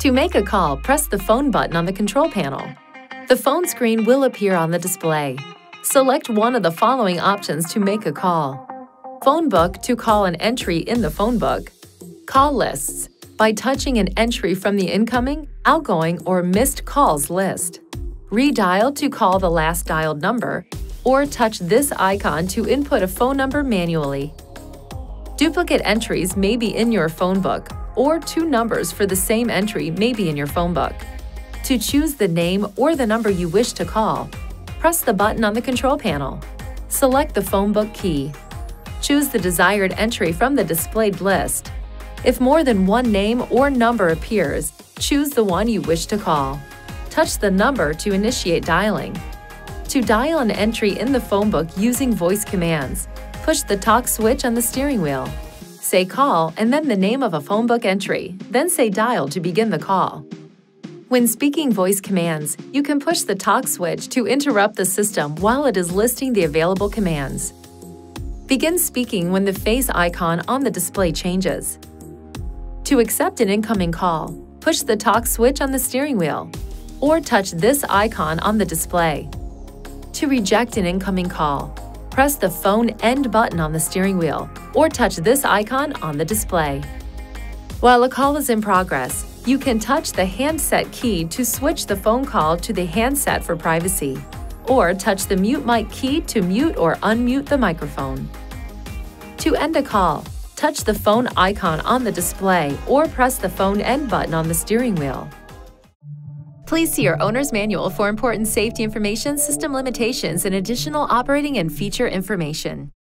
To make a call, press the phone button on the control panel. The phone screen will appear on the display. Select one of the following options to make a call. Phone book to call an entry in the phone book. Call lists by touching an entry from the incoming, outgoing, or missed calls list. Redial to call the last dialed number, or touch this icon to input a phone number manually. Duplicate entries may be in your phone book, or two numbers for the same entry may be in your phone book. To choose the name or the number you wish to call, press the button on the control panel. Select the phone book key. Choose the desired entry from the displayed list. If more than one name or number appears, choose the one you wish to call. Touch the number to initiate dialing. To dial an entry in the phone book using voice commands, push the talk switch on the steering wheel. Say call and then the name of a phone book entry, then say dial to begin the call. When speaking voice commands, you can push the talk switch to interrupt the system while it is listing the available commands. Begin speaking when the face icon on the display changes. To accept an incoming call, push the talk switch on the steering wheel or touch this icon on the display. To reject an incoming call, press the phone end button on the steering wheel or touch this icon on the display. While a call is in progress, you can touch the handset key to switch the phone call to the handset for privacy, or touch the mute mic key to mute or unmute the microphone. To end a call, touch the phone icon on the display or press the phone end button on the steering wheel. Please see your owner's manual for important safety information, system limitations, and additional operating and feature information.